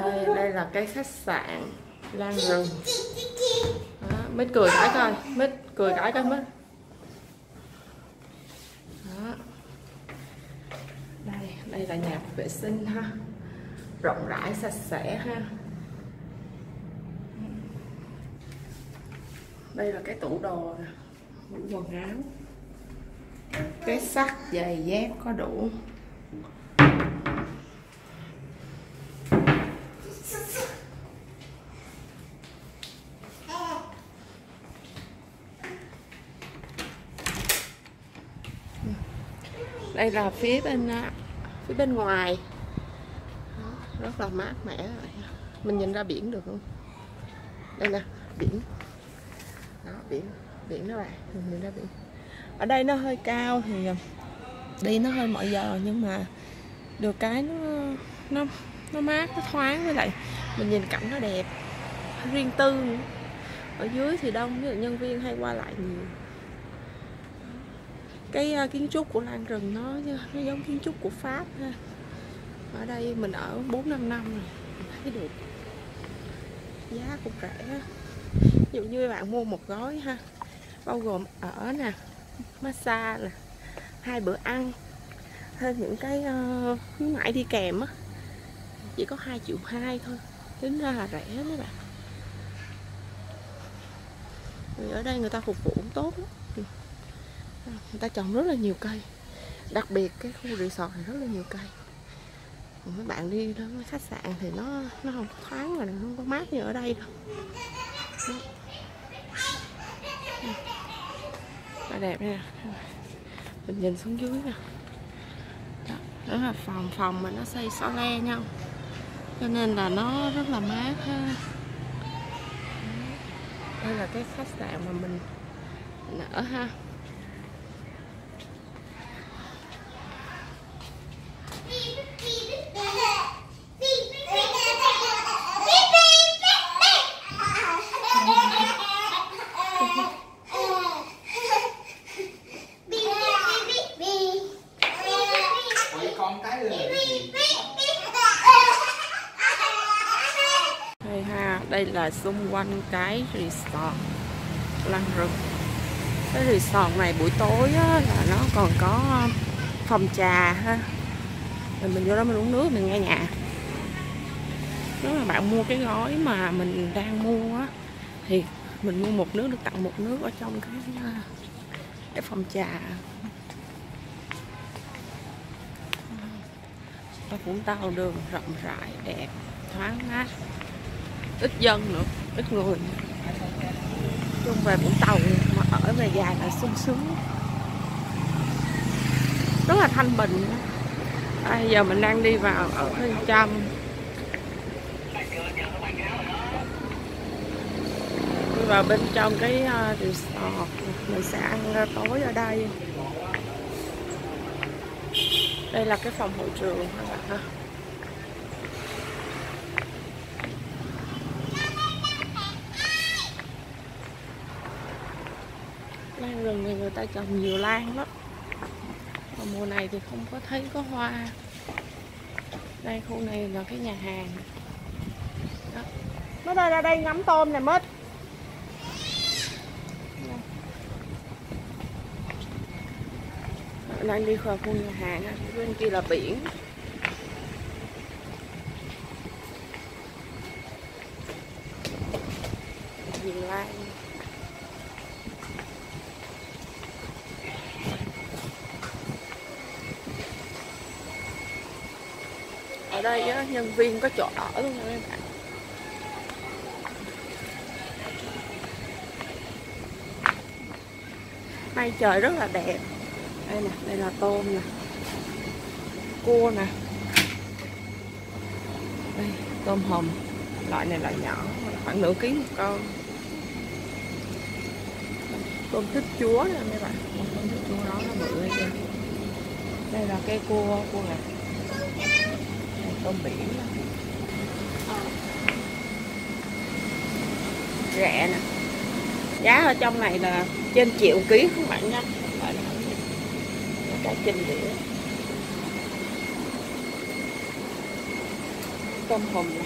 đây, đây là cái khách sạn Lan Rừng đó, Mít cười cái coi Mít cười cái coi Mít. Đó. đây đây là nhà vệ sinh ha. Rộng rãi sạch sẽ ha. Đây là cái tủ đồ nè quần áo. Cái sắt giày dép có đủ đây là phía bên à, phía bên ngoài. Đó, rất là mát mẻ rồi. Mình nhìn ra biển được không? Đây nè biển. Đó biển biển đó bạn. Mình nhìn ra biển. Ở đây nó hơi cao thì à, đi nó hơi mọi giờ nhưng mà được cái nó nó nó mát nó thoáng với lại mình nhìn cảnh nó đẹp. Riêng tư. Nữa. ở dưới thì đông ví nhân viên hay qua lại nhiều cái à, kiến trúc của lan rừng nó nó giống kiến trúc của pháp ha. Ở đây mình ở 4 5 năm rồi mình thấy được. Giá cũng rẻ. Ví dụ như bạn mua một gói ha bao gồm ở nè massage nè hai bữa ăn thêm những cái uh, khuyến mãi đi kèm á. Chỉ có 2 triệu hai thôi tính ra là rẻ mấy bạn. Vì ở đây người ta phục vụ cũng tốt lắm người ta trồng rất là nhiều cây. Đặc biệt cái khu resort này rất là nhiều cây. Còn mấy bạn đi đến khách sạn thì nó nó không thoáng và nó không có mát như ở đây đâu. Nó đẹp nè mình nhìn xuống dưới nè. Đó, đó là phòng phòng mà nó xây xó le nhau cho nên là nó rất là mát ha. Đây là cái khách sạn mà mình, mình ở ha Ôi, con cái lên là cái gì? Đây là xung quanh cái resort lăng rừng. Cái resort này buổi tối á, là nó còn có um, phòng trà ha. Rồi mình vô đó mình uống nước mình nghe nhạc. Nếu mà bạn mua cái gói mà mình đang mua á thì mình mua một nước được tặng một nước ở trong cái uh, cái phòng trà. Ở Vũng Tàu đường rộng rãi đẹp thoáng mát ít dân nữa ít người. Chung về Vũng Tàu mà ở về dài là sung sướng. Rất là thanh bình. Bây giờ mình đang đi vào ở bên trong đi vào bên trong cái uh, resort. Mình sẽ ăn ờ, tối ở đây. Đây là cái phòng hội trường các bạn ha. Rừng thì người ta trồng nhiều lan lắm. Mà mùa này thì không có thấy có hoa. Đây, khu này là cái nhà hàng. Đó. Mới đây ra đây ngắm tôm nè mất. Dạ. đang đi khỏi khu nhà hàng, bên kia là biển. Nhìn lan ở đây á, nhân viên có chỗ ở luôn nha các bạn. May trời rất là đẹp. Đây nè đây là tôm nè. Cua nè. Đây tôm hùm. Loại này là nhỏ khoảng nửa ký một con. Tôm thích chúa nè mấy bạn. Tôm thích chúa đó nó bự hay đây là cây cua cua nè tôm biển rẻ nè. Giá ở trong này là trên triệu ký các bạn nha. Cá chinh đĩa tôm hùm nè.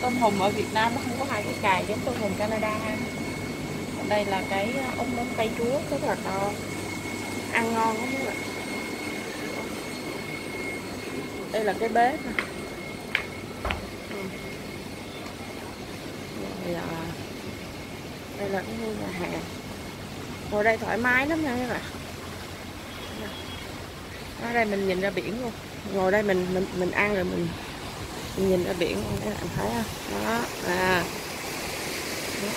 Tôm hùm ở Việt Nam nó không có hai cái cài giống tôm hùm Canada. Đây là cái ờ, ống nấm cây chúa rất là to. Ăn ngon lắm các bạn đây là cái bếp này Đây là cái nhà hàng. Ngồi đây thoải mái lắm nha các bạn. Ở đây mình nhìn ra biển luôn. Ngồi đây mình mình mình ăn rồi mình, mình nhìn ra biển luôn các bạn thấy không? Đó à. Đó.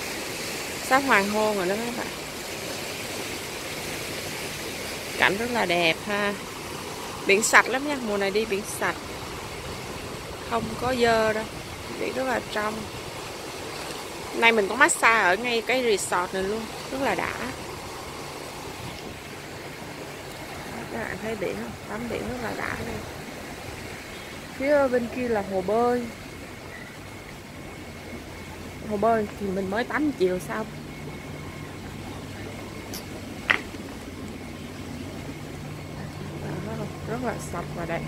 sắp hoàng hôn rồi đó các bạn. Cảnh rất là đẹp ha biển sạch lắm nha, mùa này đi biển sạch. Không có dơ đâu, biển rất là trong. Nay mình có massage ở ngay cái resort này luôn, rất là đã. Các bạn thấy biển không? Tắm biển rất là đã đây. Phía bên kia là hồ bơi. Hồ bơi thì mình mới tắm chiều xong Là sạch và đẹp.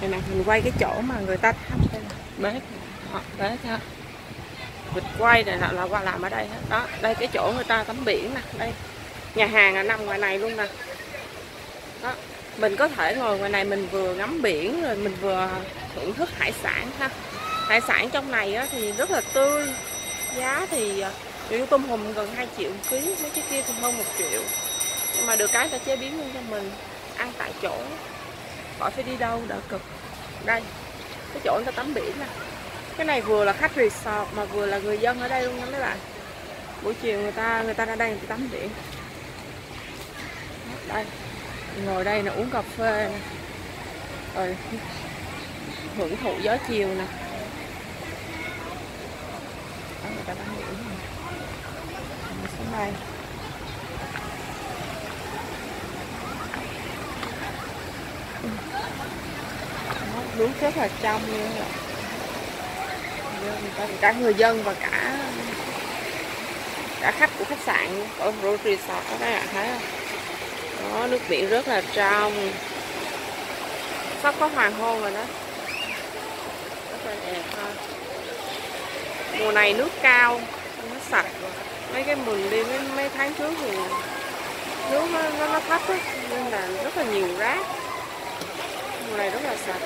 Đây nè mình quay cái chỗ mà người ta thăm đây nè. Bếp đó, bếp ha mình quay này là, là qua làm ở đây hết. Đó đây cái chỗ người ta tắm biển nè đây. Nhà hàng là nằm ngoài này luôn nè. Đó mình có thể ngồi ngoài này mình vừa ngắm biển rồi mình vừa thưởng thức hải sản ha. Hải sản trong này á, thì rất là tươi. Giá thì à, tôm hùm gần 2 triệu ký mấy cái kia thì hơn một triệu. Nhưng mà được cái ta chế biến luôn cho mình ăn tại chỗ. Khỏi phải đi đâu đỡ cực. Đây cái chỗ người ta tắm biển nè. Cái này vừa là khách resort mà vừa là người dân ở đây luôn nha mấy bạn. Buổi chiều người ta người ta ra đây người ta tắm biển. Đây ngồi đây nè, uống cà phê nè. Rồi, hưởng thụ gió chiều nè. Đó, người ta bán biển nè. Xuống đây. Nước rất là trong luôn rồi cả người dân và cả cả khách của khách sạn của resort đó, các bạn thấy không? Đó nước biển rất là trong. Sắp có hoàng hôn rồi đó. Rất là đẹp ha. Mùa này nước cao nó sạch. Mấy cái mình đi mấy, mấy tháng trước thì nước nó, nó, nó thấp á nên là rất là nhiều rác. Mùa này rất là sạch.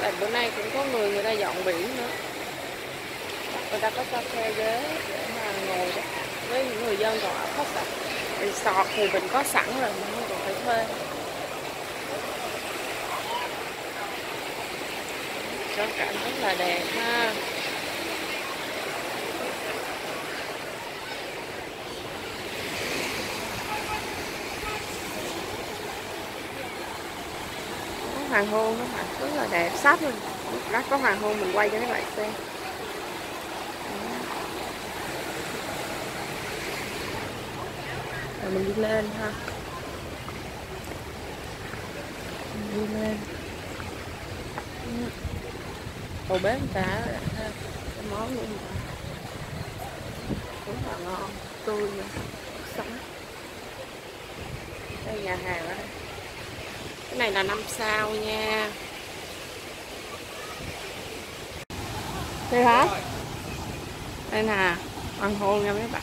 Tại bữa nay cũng có người người ta dọn biển nữa. Người ta có cho thuê ghế để mà ngồi đó với những người dân còn ở khách sạn resort thì mình có sẵn rồi, mình không còn phải thuê. Cho cảnh rất là đẹp ha. Có hoàng hôn các bạn rất là đẹp. Sắp luôn. Đó có hoàng hôn, mình quay cho các bạn xem. Mình đi lên ha. Mình đi lên. Đầu bếp người ta ha, cái món luôn rất là ngon. Tươi nè sống. Đây, nhà hàng ở đây cái này là năm sao nha. Đây hả? Đây nè. Ăn hôn nha mấy bạn.